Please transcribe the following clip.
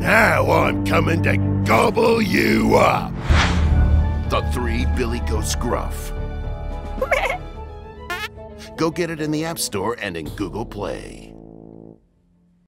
Now I'm coming to gobble you up. The Three Billy Goats Gruff. Go get it in the App Store and in Google Play.